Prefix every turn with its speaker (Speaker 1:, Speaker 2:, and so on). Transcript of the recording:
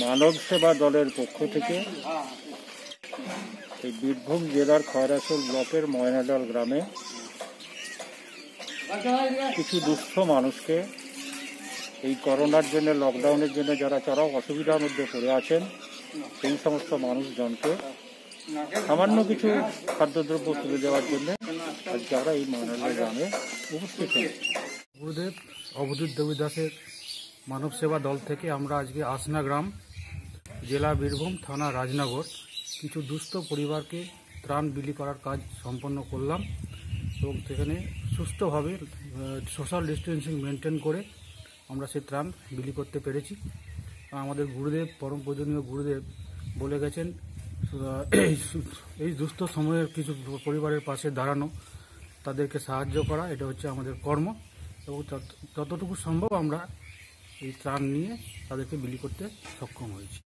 Speaker 1: মানব সেবা দলের পক্ষ থেকে এই বীরভূম জেলার খয়রাসোল ব্লকের ময়নাডাল গ্রামে কিছু দুঃস্থ মানুষকে এই করোনার জন্য লকডাউনের জন্য যারা চরম অসুবিধার মধ্যে পড়ে আছেন, সেই সমস্ত মানুষজনকে সামান্য কিছু খাদ্যদ্রব্য তুলে দেওয়ার জন্য আজকে আমরা এই ময়নাডাল গ্রামে উপস্থিত হয়েছি।
Speaker 2: গুরুদেব অবধূত দেবীদাসের মানব সেবা দল থেকে আমরা আজকে আসনা গ্রাম, জেলা বীরভূম থানা রাজনগর কিছু দুস্থ পরিবারকে ত্রাণ বিলি করার কাজ সম্পন্ন করলাম এবং সেখানে সুস্থভাবে সোশ্যাল ডিস্টেন্সিং মেনটেন করে আমরা সেই ত্রাণ বিলি করতে পেরেছি। আমাদের গুরুদেব, পরম পূজনীয় গুরুদেব বলে গেছেন এই দুস্থ সময়ের কিছু পরিবারের পাশে দাঁড়ানো, তাদেরকে সাহায্য করা, এটা হচ্ছে আমাদের কর্ম। এবং যতটুকু সম্ভব আমরা এই ত্রাণ নিয়ে তাদেরকে বিলি করতে সক্ষম হয়েছি।